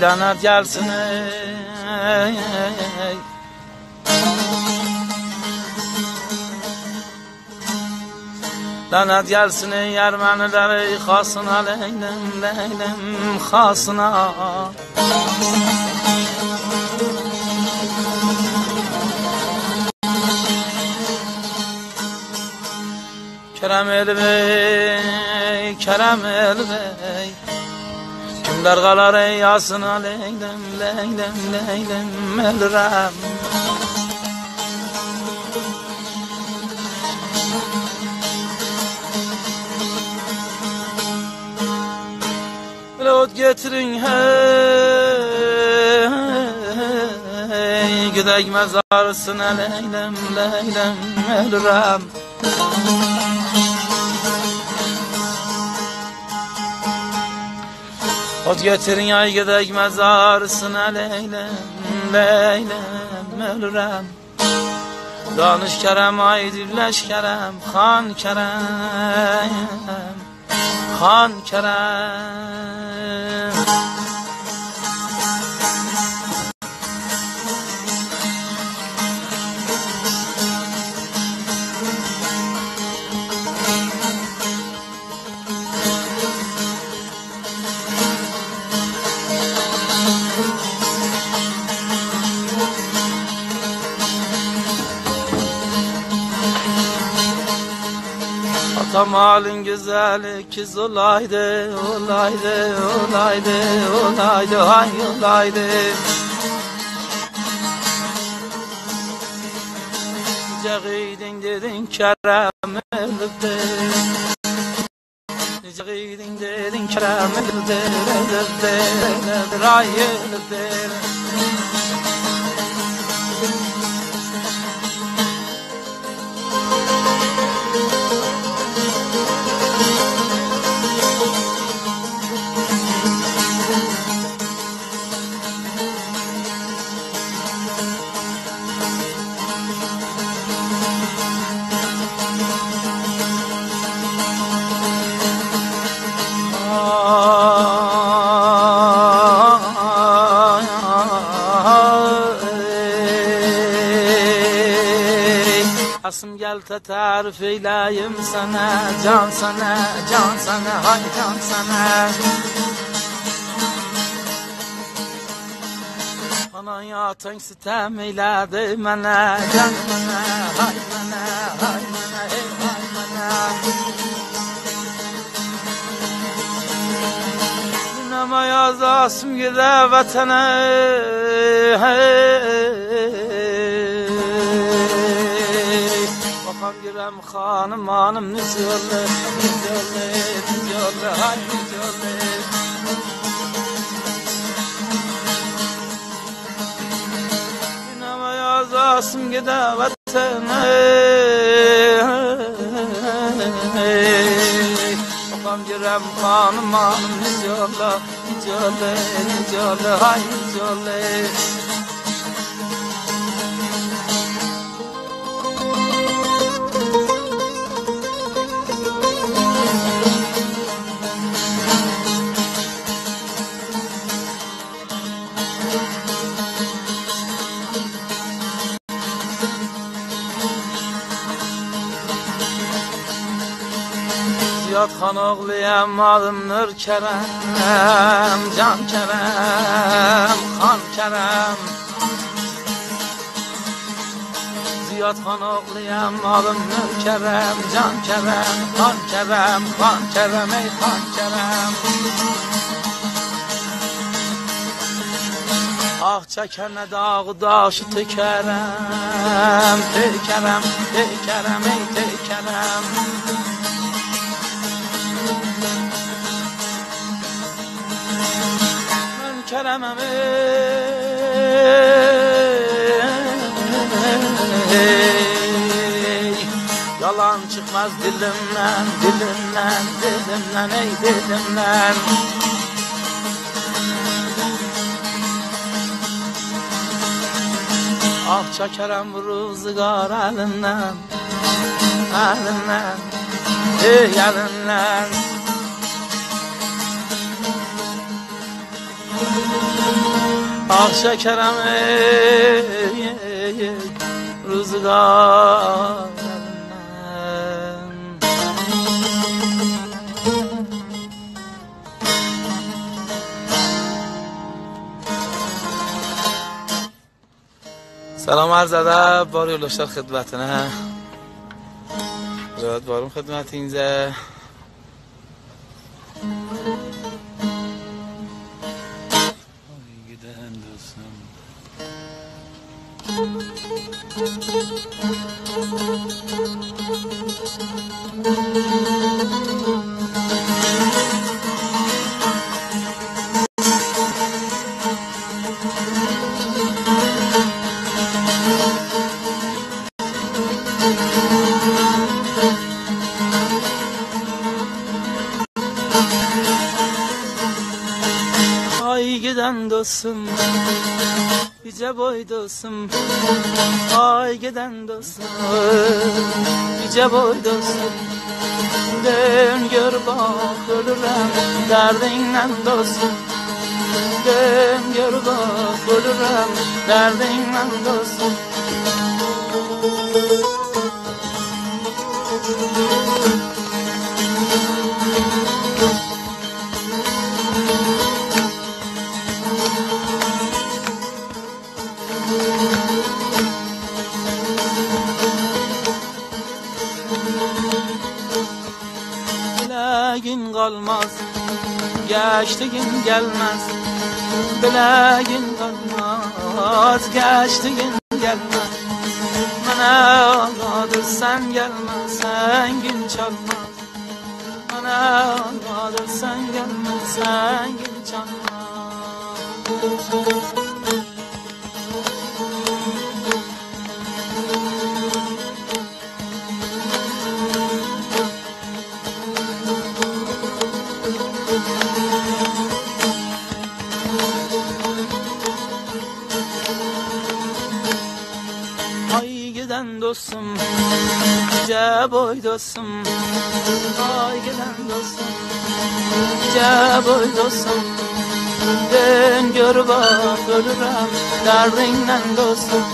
lanet gelsin ey, ey. Lanet gelsin ey Ermenileri hasına leylem leylem hasına Kerem el bey, Kerem el bey Ey yasına leylem, leylem, leylem elrem Lot getirin hey Gidek mezarısına leylem, leylem elrem Ot getirin ay gidek mezarısına leylem, leylem ölürem Danış kerem ay dirleş kerem, han kerem Han kerem Atam halin güzeli kiz olaydı, olaydı, olaydı, olaydı, hay olaydı. Cagidin dedin kerem öldü. Cagidin dedin kerem öldü, öldü, öldü, ay öldü. Asım gel te tarif eyleyim sana. Can sana, can sana, hay can sana. Anan yatan sitem eyledi mənə Can mənə, hay mənə, hay mənə, ey hay mənə Dinləmə yazasım gedə vətənə hey. Bakan girəm xanım hanım Nizyolle, nizyolle, nizyolle, hay nizyolle Dinləmə yazasım gedə vətənə Bakan girəm xanım hanım Nizyolle, nizyolle, nizyolle, hay nizyolle Ziyad xan oğluyam adım Nur Kerem Can Kerem Xan Kerem. Ziyad xan oğluyam, malım nökərəm Can kərəm, xan kərəm, xan kərəm, ey xan kərəm Ah çəkənə dağı daşı tökərəm Tökərəm, tökərəm, ey tökərəm Ey Yalan çıkmaz dilimden, dilimden, dilimden, ey dilimden. Ah çekerem rüzgar elinden Elinden Ey elinden. Ah çekerem آخ شکرم ای روزگار سلام عرض ادب باری خدمت نه رود بارون خدمت اینزه Giden dostum Ay giden dostum Yüce boy dostum Ay giden dostum Yüce boy dostum. Dön gör bak ölürüm Derdinle dostum. Dön gör bak ölürüm Derdinle dostum Qalmaz Geçtiğin gelmez Biləgin qalmaz Geçtiğin gelmez Mənə ağadır sən gəlməsən Gün çalmaz. Mənə ağadır sən gəlməsən Gün çalmaz dostum Yüce boy dostum Ay giden dostum Yüce boy dostum. Dön gör bak ölürüm Derdinle dostum.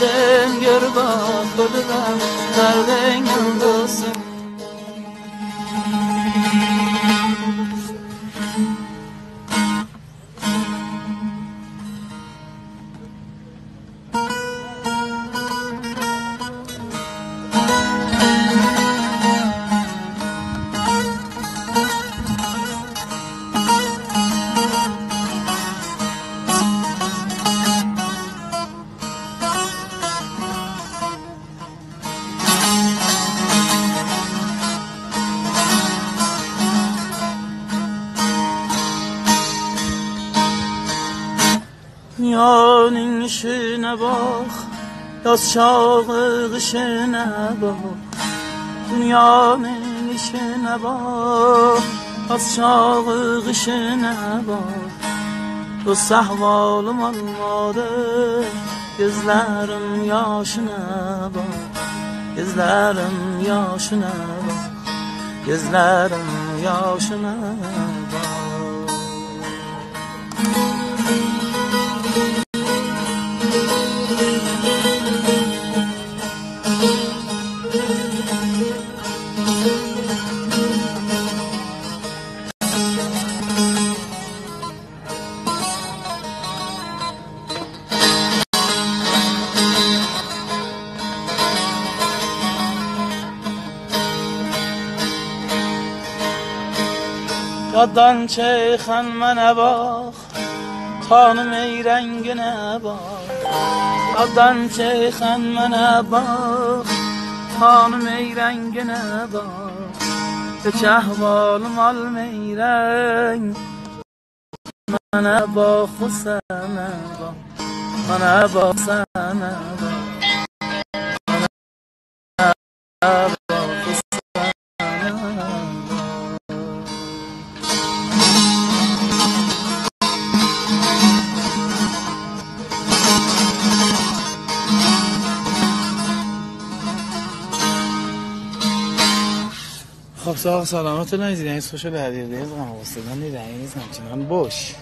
Dön gör bak ölürüm Derdinle dostum شنواخ از شاق شنواخ دنیا من شنواخ از شاق شنواخ do'st ahvolim olmadi ko'zlarim yoshina bor ko'zlarim yoshina bor ko'zlarim yoshina bor قدان چه خن من باخ خان می رنگ نبا، قدان چه خن من باخ خان می رنگ نبا، به چه وال مال می رنگ من باخ سنا من باخ سنا I'm ساق سلامت. نیزی دنیز خوش لحدیر دیز غم وستدن دیز همچنان باش.